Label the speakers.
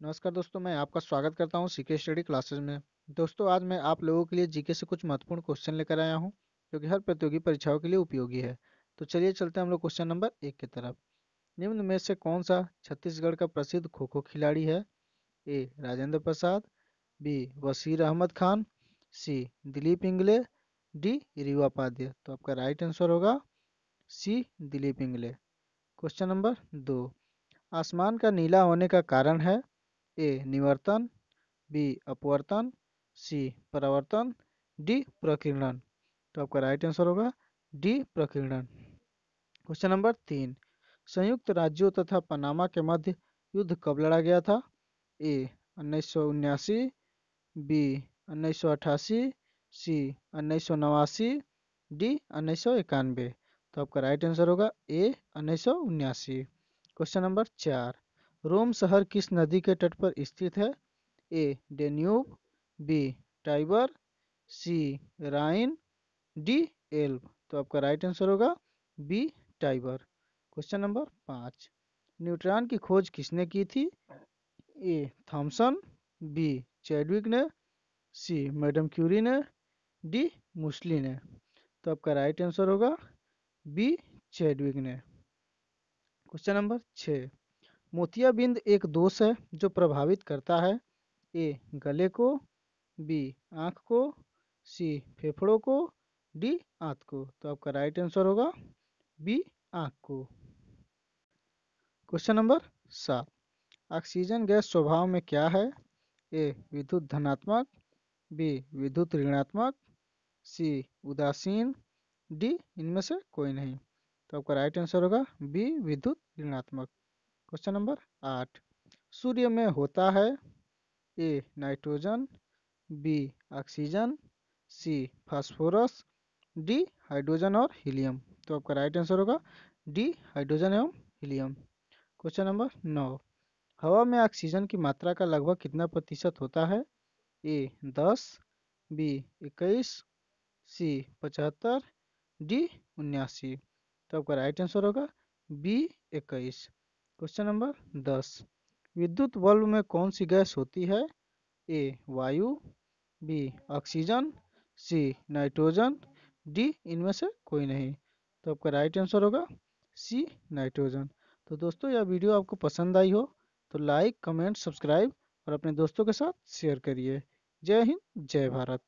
Speaker 1: नमस्कार दोस्तों, मैं आपका स्वागत करता हूँ सीके स्टडी क्लासेस में। दोस्तों, आज मैं आप लोगों के लिए जीके से कुछ महत्वपूर्ण क्वेश्चन लेकर आया हूँ, जो कि हर प्रतियोगी परीक्षाओं के लिए उपयोगी है। तो चलिए चलते हैं हम लोग क्वेश्चन नंबर एक की तरफ़। निम्न में से कौन सा छत्तीसगढ़ का प्रसिद्ध खो खो खिलाड़ी है? A, Rajendra Prasad, B, Wasir Ahmad Khan, C, Dilip Ingle, D, Riva Padhya तो आपका राइट आंसर होगा C Dilip Ingle. Question number दो। आसमान का नीला होने का कारण है ए, निवर्तन, बी, अपवर्तन, सी, परावर्तन, डी, प्रकीर्णन। तो आपका राइट आंसर होगा डी, प्रकीर्णन। क्वेश्चन नंबर तीन। संयुक्त राज्यों तथा पनामा के मध्य युद्ध कब लड़ा गया था? ए, उन्नीस सौ उन्यासी, बी, उन्नीस सौ अठासी सी, उन्नीस सौ नवासी, डी, उन्नीस सौ इक्यानवे। तो आपका राइट आंसर होगा ए, उन्नीस सौ उन्यासी। क्वेश्चन नंबर चार। रोम शहर किस नदी के तट पर स्थित है? A, Danube, B, Tiber, C, Rhine, D, Elbe. तो आपका राइट आंसर होगा बी टाइबर। क्वेश्चन नंबर पाँच। न्यूट्रॉन की खोज किसने की थी? ए, थॉमसन, बी, चैडविक ने, सी, मैडम क्यूरी ने, डी, मुस्ली ने। तो आपका राइट आंसर होगा बी चैडविक ने। क्वेश्चन नंबर छः। मोतियाबिंद एक दोष है, जो प्रभावित करता है। ए, गले को, बी, आँख को, सी, फेफड़ों को, डी, आंत को। तो आपका राइट आंसर होगा बी, आँख को। क्वेश्चन नंबर सात। ऑक्सीजन गैस स्वभाव में क्या है? ए, विद्युत धनात्मक, बी, विद्युत ऋणात्मक, सी, उदासीन, डी, इनमें से कोई नहीं। तो आपका राइट आंसर होगा बी, विद्युत ऋणात्मक। क्वेश्चन नंबर आठ। सूर्य में होता है A, nitrogen, B, oxygen, C, phosphorus, D, hydrogen और हीलियम। तो आपका राइट आंसर होगा डी, हाइड्रोजन एवं हीलियम। क्वेश्चन नंबर नौ। हवा में ऑक्सीजन की मात्रा का लगभग कितना प्रतिशत होता है? ए, दस, बी, इक्कीस, सी, पचहत्तर, डी, उन्यासी। तो आपका राइट आंसर होगा बी, इक्कीस। क्वेश्चन नंबर दस। विद्युत बल्ब में कौन सी गैस होती है? ए वायु B oxygen C nitrogen D इनमें से कोई नहीं। तो आपका राइट आंसर होगा सी नाइट्रोजन तो दोस्तों, यह वीडियो आपको पसंद आई हो तो लाइक कमेंट सब्सक्राइब और अपने दोस्तों के साथ शेयर करिए। जय हिंद, जय भारत।